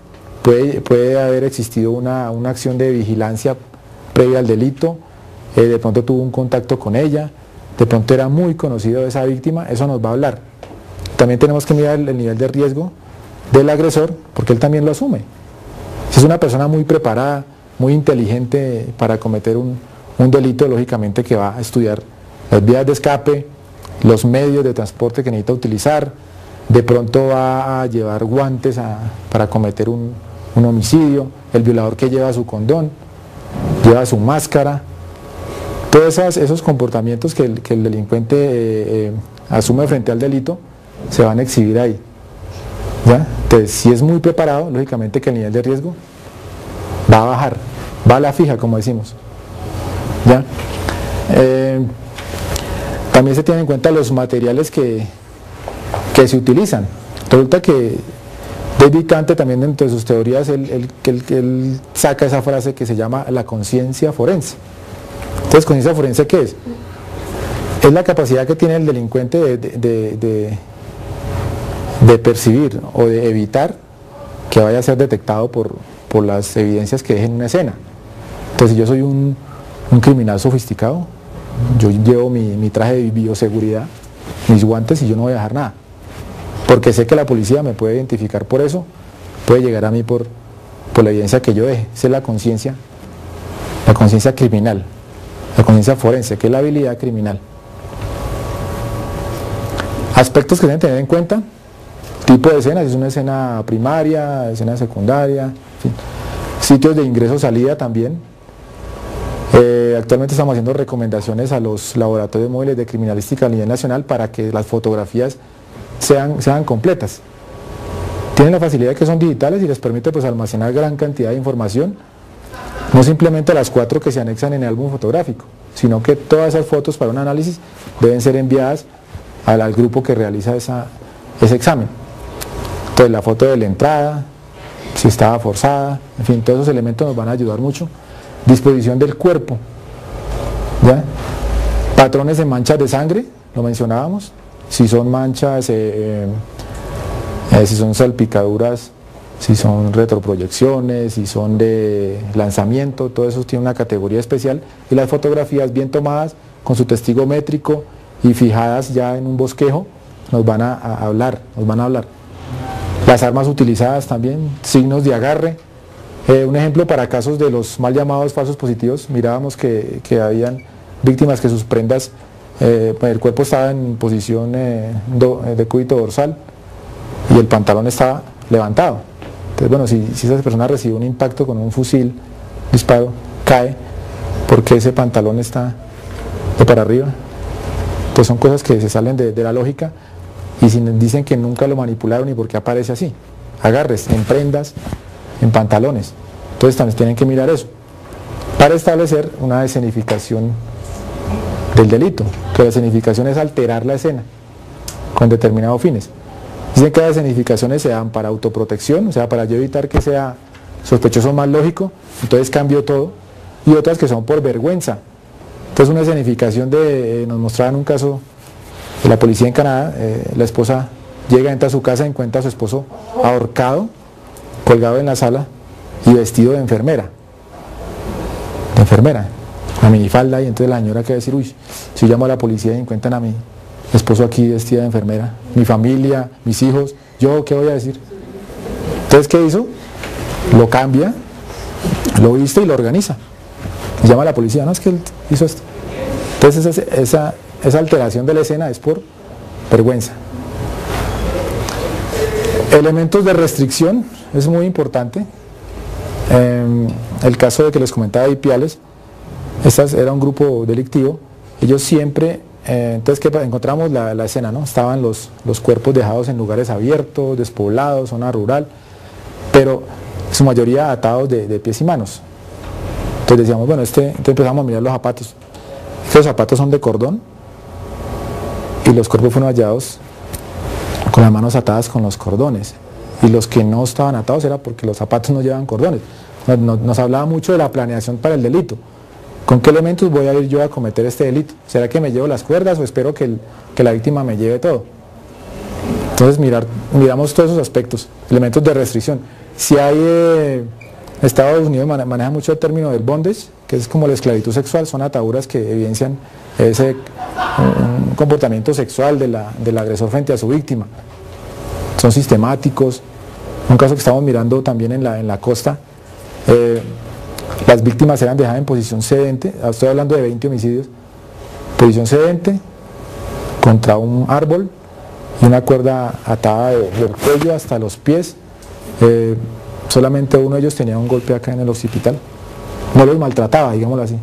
puede, puede haber existido una, una acción de vigilancia previa al delito, eh, de pronto tuvo un contacto con ella, de pronto era muy conocido de esa víctima, eso nos va a hablar. También tenemos que mirar el, nivel de riesgo del agresor, porque él también lo asume. Si es una persona muy preparada, muy inteligente para cometer un, delito, lógicamente que va a estudiar las vías de escape, los medios de transporte que necesita utilizar, de pronto va a llevar guantes para cometer un, homicidio, el violador que lleva su condón, lleva su máscara, todos esos comportamientos que el, delincuente eh, eh, asume frente al delito se van a exhibir ahí. Entonces, si es muy preparado, lógicamente que el nivel de riesgo va a bajar, va a la fija, como decimos. ¿Ya? Eh, también se tienen en cuenta los materiales que, que se utilizan. Resulta que David Kante también dentro de sus teorías, él, él, saca esa frase que se llama la conciencia forense. Entonces, conciencia forense, ¿qué es? Es la capacidad que tiene el delincuente de, de, percibir o de evitar que vaya a ser detectado por, por las evidencias que dejen en una escena. Entonces, si yo soy un, criminal sofisticado, yo llevo mi, mi traje de bioseguridad, mis guantes y yo no voy a dejar nada porque sé que la policía me puede identificar por eso, puede llegar a mí por, por la evidencia que yo deje. Esa es la conciencia, la conciencia criminal, la conciencia forense, que es la habilidad criminal. Aspectos que deben tener en cuenta, tipo de escena, si es una escena primaria, escena secundaria, sitios de ingreso-salida también. Eh, actualmente estamos haciendo recomendaciones a los laboratorios móviles de criminalística a nivel nacional para que las fotografías sean, sean completas. Tienen la facilidad de que son digitales y les permite pues, almacenar gran cantidad de información, no simplemente las cuatro que se anexan en el álbum fotográfico, sino que todas esas fotos para un análisis deben ser enviadas al, grupo que realiza ese examen. Entonces la foto de la entrada, si estaba forzada, en fin, todos esos elementos nos van a ayudar mucho. Disposición del cuerpo, patrones de manchas de sangre, lo mencionábamos, si son manchas, eh, eh, eh, si son salpicaduras, si son retroproyecciones, si son de lanzamiento, todo eso tiene una categoría especial y las fotografías bien tomadas con su testigo métrico y fijadas ya en un bosquejo nos van a, hablar, nos van a hablar. Las armas utilizadas también, signos de agarre. Un ejemplo para casos de los mal llamados falsos positivos, mirábamos que, que habían víctimas que sus prendas eh, el cuerpo estaba en posición eh, eh, de cúbito dorsal y el pantalón estaba levantado. Entonces, bueno, si, esa persona recibe un impacto con un fusil, disparo, cae, porque ese pantalón está de para arriba. Pues son cosas que se salen de, la lógica y si dicen que nunca lo manipularon y por qué aparece así. Agarres en prendas, en pantalones. Entonces también tienen que mirar eso para establecer una escenificación del delito, que la escenificación es alterar la escena con determinados fines. Dicen que las escenificaciones se dan para autoprotección, o sea, para evitar que sea sospechoso más lógico, entonces cambio todo, y otras que son por vergüenza. Entonces una escenificación de, eh, nos mostraban un caso de la policía en Canadá, eh, la esposa llega, entra a su casa y encuentra a su esposo ahorcado, colgado en la sala y vestido de enfermera. De enfermera a mi falda y entonces la señora que decir, uy, si llamo a la policía y encuentran a mi esposo aquí vestida de enfermera, mi familia, mis hijos, yo qué voy a decir. Entonces, ¿qué hizo? Lo cambia, lo viste y lo organiza. llama a la policía, no es que él hizo esto. Entonces esa, alteración de la escena es por vergüenza. Elementos de restricción es muy importante. Em, el caso de que les comentaba Ipiales, estas era un grupo delictivo. Ellos siempre, eh, entonces que encontramos la, escena, ¿no? Estaban los, los cuerpos dejados en lugares abiertos, despoblados, zona rural, pero su mayoría atados de, pies y manos. Entonces decíamos, bueno, este, empezamos a mirar los zapatos. Estos zapatos son de cordón y los cuerpos fueron hallados con las manos atadas con los cordones. Y los que no estaban atados era porque los zapatos no llevaban cordones. Nos, hablaba mucho de la planeación para el delito. ¿Con qué elementos voy a ir yo a cometer este delito? ¿Será que me llevo las cuerdas o espero que, la víctima me lleve todo? Entonces mirar, miramos todos esos aspectos, elementos de restricción. Si hay, eh, Estados Unidos maneja mucho el término del bondage, que es como la esclavitud sexual, son ataduras que evidencian ese comportamiento sexual del agresor frente a su víctima. Son sistemáticos. Un caso que estamos mirando también en la, en la costa, eh, las víctimas eran dejadas en posición sedente, estoy hablando de 20 homicidios, posición sedente, contra un árbol y una cuerda atada del cuello hasta los pies. Eh, solamente uno de ellos tenía un golpe acá en el occipital. No los maltrataba, digámoslo así.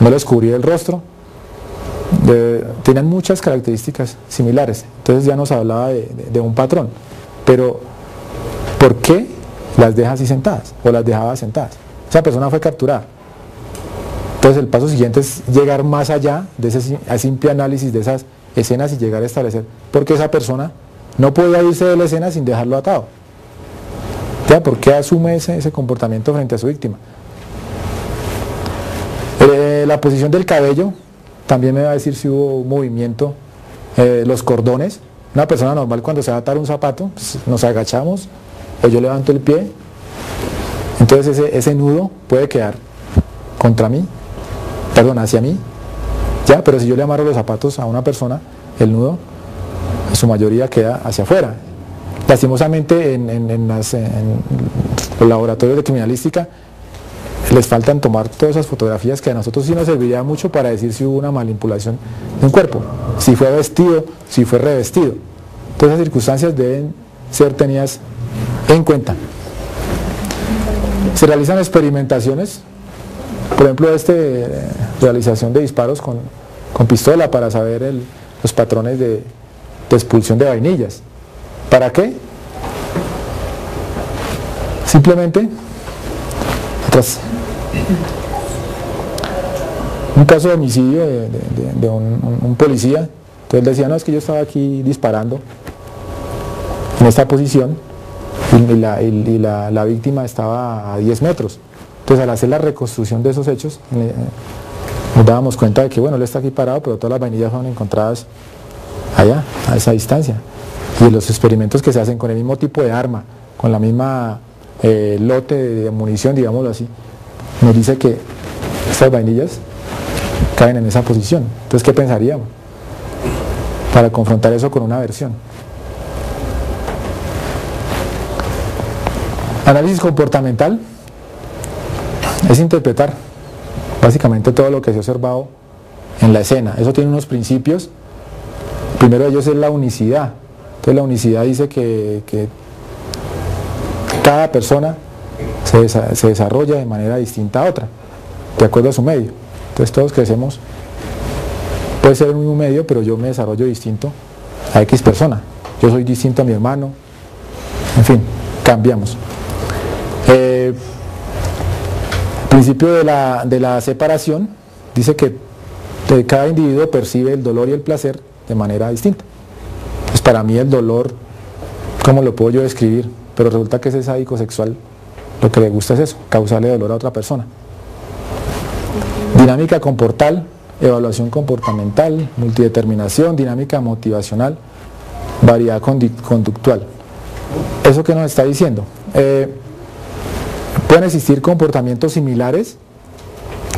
No les cubría el rostro, tenían muchas características similares. Entonces ya nos hablaba de, un patrón. Pero, ¿por qué las deja así sentadas? O las dejaba sentadas. Esa persona fue capturada. Entonces el paso siguiente es llegar más allá de ese simple análisis de esas escenas y llegar a establecer por qué esa persona no podía irse de la escena sin dejarlo atado. ¿Por qué asume ese, ese comportamiento frente a su víctima? Eh, la posición del cabello también me va a decir si hubo movimiento, eh, los cordones. Una persona normal cuando se va a atar un zapato, pues, nos agachamos o yo levanto el pie. Entonces ese, nudo puede quedar contra mí, perdón, hacia mí. Ya, pero si yo le amarro los zapatos a una persona, el nudo en su mayoría queda hacia afuera. Lastimosamente en, en los laboratorios de criminalística les faltan tomar todas esas fotografías que a nosotros sí nos serviría mucho para decir si hubo una manipulación de un cuerpo, si fue vestido, si fue revestido. Todas esas circunstancias deben ser tenidas en cuenta. Se realizan experimentaciones, por ejemplo, este, realización de disparos con, pistola para saber los patrones de, expulsión de vainillas. ¿Para qué? Simplemente, un caso de homicidio de, un, policía. Entonces decía, no, es que yo estaba aquí disparando en esta posición y, la, víctima estaba a 10 metros. Entonces al hacer la reconstrucción de esos hechos, eh, nos dábamos cuenta de que, bueno, él está aquí parado, pero todas las vainillas fueron encontradas allá, a esa distancia. Y los experimentos que se hacen con el mismo tipo de arma, con la misma eh, lote de munición, digámoslo así, nos dice que estas vainillas caen en esa posición. Entonces, ¿qué pensaríamos? Para confrontar eso con una versión. Análisis comportamental es interpretar básicamente todo lo que se ha observado en la escena. Eso tiene unos principios. Primero de ellos es la unicidad. Entonces la unicidad dice que cada persona se, desarrolla de manera distinta a otra, de acuerdo a su medio. Entonces todos crecemos, puede ser el mismo medio, pero yo me desarrollo distinto a X persona. Yo soy distinto a mi hermano, en fin, cambiamos. Eh, el principio de la, de la separación dice que cada individuo percibe el dolor y el placer de manera distinta. Pues para mí el dolor, ¿cómo lo puedo yo describir? Pero resulta que ese sádico sexual lo que le gusta es eso, causarle dolor a otra persona. Dinámica comportal, evaluación comportamental, multideterminación, dinámica motivacional, variedad conductual. ¿Eso qué nos está diciendo? Eh, pueden existir comportamientos similares,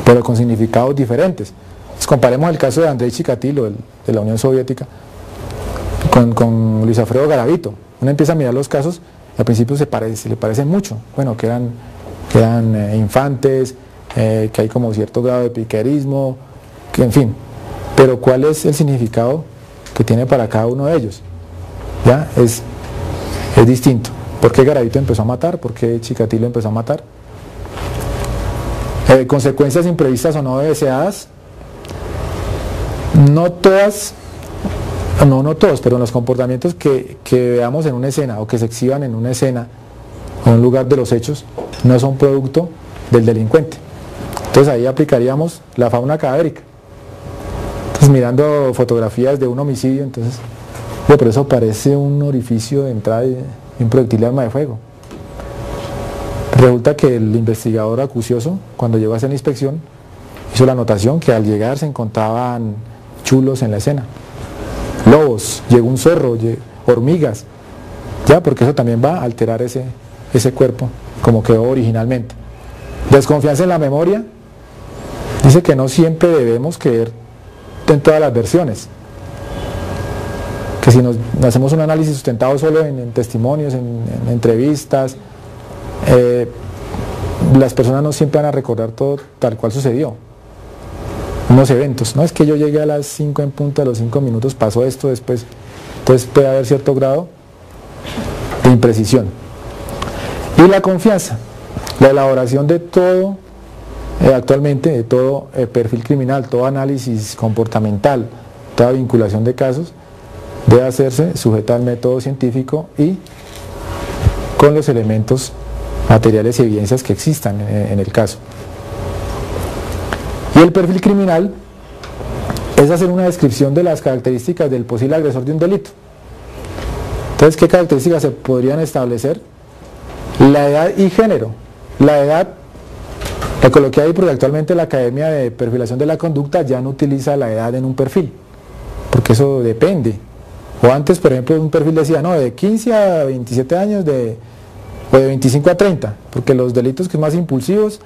pero con significados diferentes. comparemos el caso de Andrei Chikatilo, de la Unión Soviética, con, con Luis Alfredo Garavito. Uno empieza a mirar los casos al principio se, parece, le parecen mucho, bueno, que eran, eh, infantes, eh, que hay como cierto grado de piquerismo, que en fin, pero ¿cuál es el significado que tiene para cada uno de ellos? ¿Ya? Es, es distinto. ¿Por qué Garavito empezó a matar? ¿Por qué Chikatilo empezó a matar? Eh, consecuencias imprevistas o no deseadas. No todas no, no todos, pero los comportamientos que, veamos en una escena o que se exhiban en una escena o en un lugar de los hechos no son producto del delincuente. Entonces ahí aplicaríamos la fauna cadavérica. Entonces mirando fotografías de un homicidio, entonces por eso parece un orificio de entrada de un proyectil de arma de fuego. Resulta que el investigador acucioso, cuando llegó a hacer la inspección, hizo la anotación que al llegar se encontraban chulos en la escena, lobos, llegó un zorro, hormigas, ya, porque eso también va a alterar ese, ese cuerpo como quedó originalmente. Desconfianza en la memoria, dice que no siempre debemos creer en todas las versiones, que si nos hacemos un análisis sustentado solo en, testimonios, en, entrevistas, eh, las personas no siempre van a recordar todo tal cual sucedió. Unos eventos, no es que yo llegué a las 5 en punto, a los 5 minutos pasó esto, después, entonces puede haber cierto grado de imprecisión. Y la confianza, la elaboración de todo, eh, actualmente, de todo eh, perfil criminal, todo análisis comportamental, toda vinculación de casos, debe hacerse sujeta al método científico y con los elementos materiales y evidencias que existan en, el caso. Y el perfil criminal es hacer una descripción de las características del posible agresor de un delito. Entonces, ¿qué características se podrían establecer? La edad y género. La edad, la coloqué ahí porque actualmente la Academia de Perfilación de la Conducta ya no utiliza la edad en un perfil, porque eso depende. O antes, por ejemplo, un perfil decía, no, de 15 a 27 años, de, o de 25 a 30, porque los delitos que más impulsivos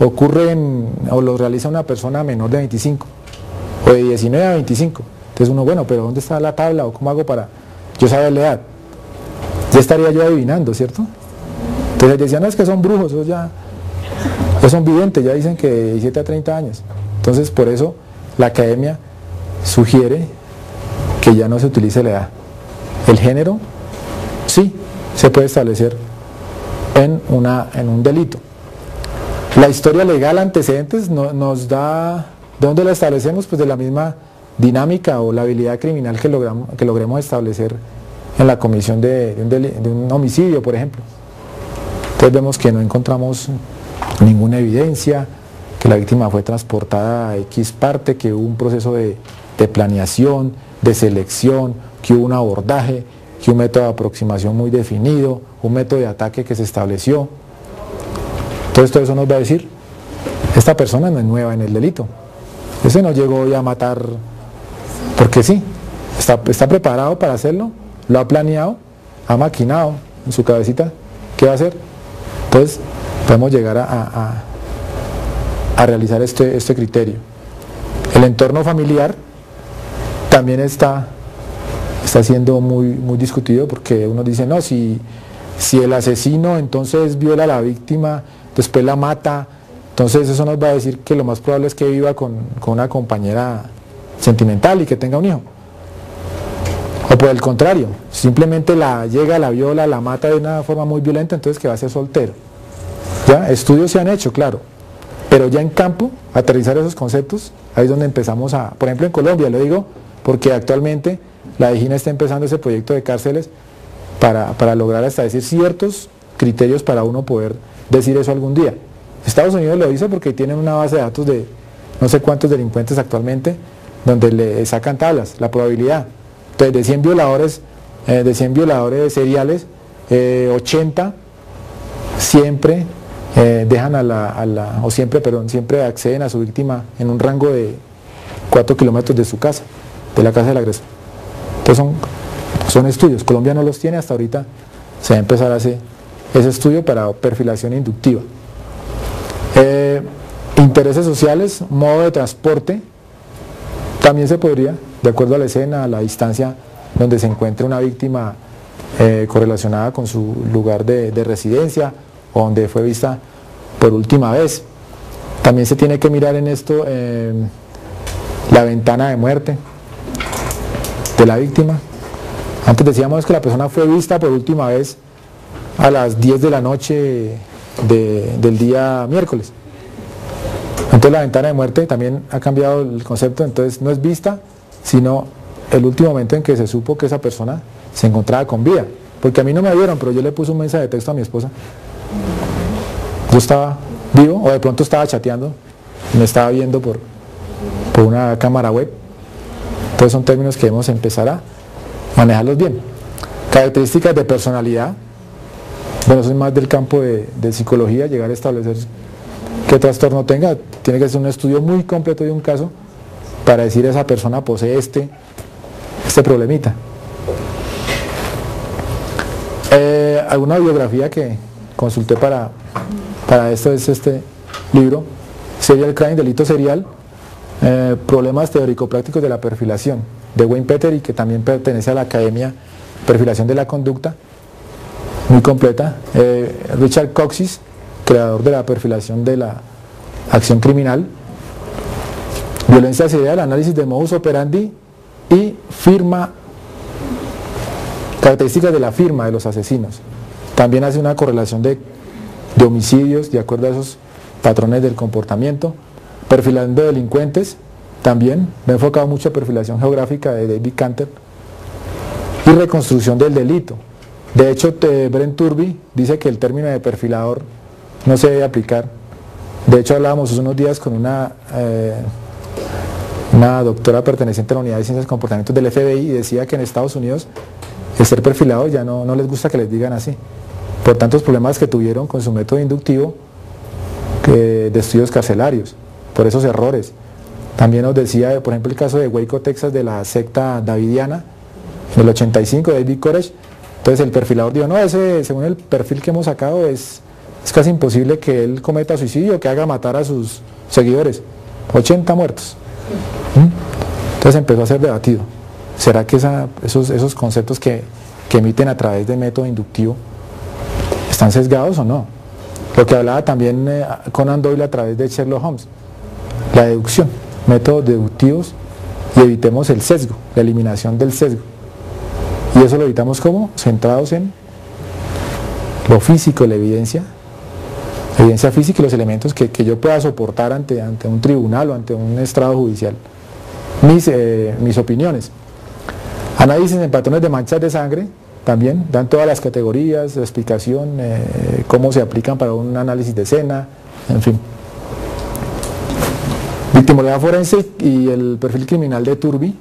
ocurren o los realiza una persona menor de 25, o de 19 a 25. Entonces uno, bueno, pero ¿dónde está la tabla o cómo hago para yo saber la edad? Ya estaría yo adivinando, ¿cierto? Entonces decían, no, es que son brujos, esos ya, ya son videntes, ya dicen que de 17 a 30 años. Entonces por eso la academia sugiere que ya no se utilice la edad. El género, sí, se puede establecer en, una, en un delito. La historia legal antecedentes nos da, ¿de dónde la establecemos? Pues de la misma dinámica o la habilidad criminal que, logramos, que logremos establecer en la comisión de, un, de un homicidio, por ejemplo. Entonces vemos que no encontramos ninguna evidencia, que la víctima fue transportada a X parte, que hubo un proceso de, de planeación, de selección, que hubo un abordaje, que un método de aproximación muy definido, un método de ataque que se estableció. Entonces todo eso nos va a decir, esta persona no es nueva en el delito. Ese no llegó ya a matar porque sí, está, está preparado para hacerlo, lo ha planeado, ha maquinado en su cabecita qué va a hacer. Entonces podemos llegar a, a realizar este, este criterio. El entorno familiar también está, está siendo muy, muy discutido porque uno dice, no, si, si el asesino entonces viola a la víctima, después la mata, entonces eso nos va a decir que lo más probable es que viva con, una compañera sentimental y que tenga un hijo. O por el contrario, simplemente la llega, la viola, la mata de una forma muy violenta, entonces que va a ser soltero. ¿Ya? Estudios se han hecho, claro. Pero ya en campo, aterrizar esos conceptos, ahí es donde empezamos a, por ejemplo en Colombia, lo digo, porque actualmente la DGINA está empezando ese proyecto de cárceles para, lograr establecer ciertos criterios para uno poder decir eso algún día. Estados Unidos lo dice porque tienen una base de datos de no sé cuántos delincuentes actualmente donde le sacan tablas, la probabilidad. Entonces de 100 violadores, eh, de 100 violadores seriales, 80 eh, siempre eh, dejan a la, a la, o siempre, perdón, siempre acceden a su víctima en un rango de 4 kilómetros de su casa de la casa del agresor. Entonces son, son estudios, Colombia no los tiene, hasta ahorita se va a empezar a hacer ese estudio para perfilación inductiva. Eh, intereses sociales, modo de transporte, también se podría, de acuerdo a la escena, a la distancia donde se encuentre una víctima eh, correlacionada con su lugar de, residencia o donde fue vista por última vez. También se tiene que mirar en esto eh, la ventana de muerte, de la víctima. Antes decíamos que la persona fue vista por última vez a las 10 de la noche del día miércoles. Entonces la ventana de muerte también ha cambiado el concepto, entonces no es vista, sino el último momento en que se supo que esa persona se encontraba con vida. Porque a mí no me vieron, pero yo le puse un mensaje de texto a mi esposa. Yo estaba vivo, o de pronto estaba chateando, me estaba viendo por, por una cámara web entonces son términos que debemos empezar a manejarlos bien. Características de personalidad, bueno, eso es más del campo de, psicología, llegar a establecer qué trastorno tenga, tiene que ser un estudio muy completo de un caso para decir esa persona posee este, este problemita. Eh, alguna biografía que consulté para, para esto es este libro, Serial Crime, Delito Serial, eh, Problemas Teórico-Prácticos de la Perfilación, de Wayne Peter y que también pertenece a la Academia Perfilación de la Conducta, muy completa. Eh, Richard Coxis, creador de la perfilación de la acción criminal, violencia serial, análisis de modus operandi y firma, características de la firma de los asesinos. También hace una correlación de, de homicidios de acuerdo a esos patrones del comportamiento, perfilando delincuentes, también me he enfocado mucho en perfilación geográfica de David Canter y reconstrucción del delito. De hecho, Brent Turby dice que el término de perfilador no se debe aplicar. De hecho, hablábamos hace unos días con una, eh, doctora perteneciente a la Unidad de Ciencias y Comportamientos del FBI y decía que en Estados Unidos el ser perfilado ya no, no les gusta que les digan así. Por tantos problemas que tuvieron con su método inductivo de estudios carcelarios, por esos errores. También nos decía, por ejemplo, el caso de Waco, Texas, de la secta davidiana, en el 85, David Koresh. Entonces el perfilador dijo, no, ese, según el perfil que hemos sacado, es, es casi imposible que él cometa suicidio, que haga matar a sus seguidores. 80 muertos. ¿Mm? Entonces empezó a ser debatido. ¿Será que esos, esos conceptos que, que emiten a través de método inductivo están sesgados o no? Lo que hablaba también eh, Conan Doyle a través de Sherlock Holmes, la deducción, métodos deductivos y evitemos el sesgo, la eliminación del sesgo. Y eso lo evitamos como centrados en lo físico, la evidencia, la evidencia física y los elementos que, yo pueda soportar ante, ante un tribunal o ante un estrado judicial. Mis, eh, mis opiniones. Análisis en patrones de manchas de sangre, también dan todas las categorías, explicación, eh, cómo se aplican para un análisis de escena, en fin. Victimología forense y el perfil criminal de Turbi,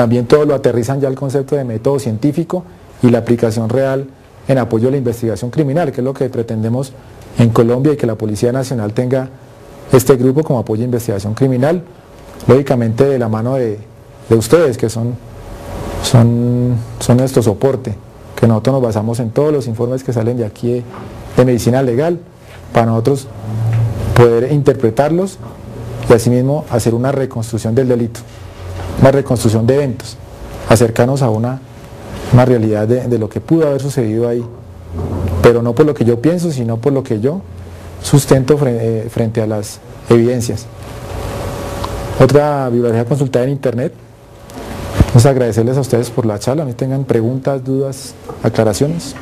también todo lo aterrizan ya al concepto de método científico y la aplicación real en apoyo a la investigación criminal, que es lo que pretendemos en Colombia y que la Policía Nacional tenga este grupo como apoyo a investigación criminal, lógicamente de la mano de, de ustedes, que son son, son nuestro soporte, que nosotros nos basamos en todos los informes que salen de aquí de, medicina legal, para nosotros poder interpretarlos y asimismo hacer una reconstrucción del delito, una reconstrucción de eventos, acercarnos a una, una realidad de, lo que pudo haber sucedido ahí, pero no por lo que yo pienso, sino por lo que yo sustento frente, frente a las evidencias. Otra bibliografía consultada en internet pues agradecerles a ustedes por la charla. A mí tengan preguntas, dudas, aclaraciones.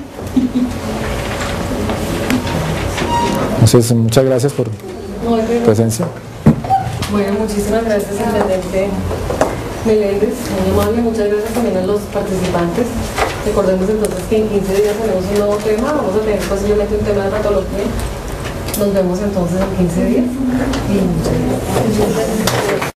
Entonces, muchas gracias por presencia. Bueno, muchísimas gracias, intendente Meléndez. Muy amable, muchas gracias también a los participantes. Recordemos entonces que en 15 días tenemos un nuevo tema. Vamos a tener posiblemente un tema de patología. Nos vemos entonces en 15 días. Y muchas gracias.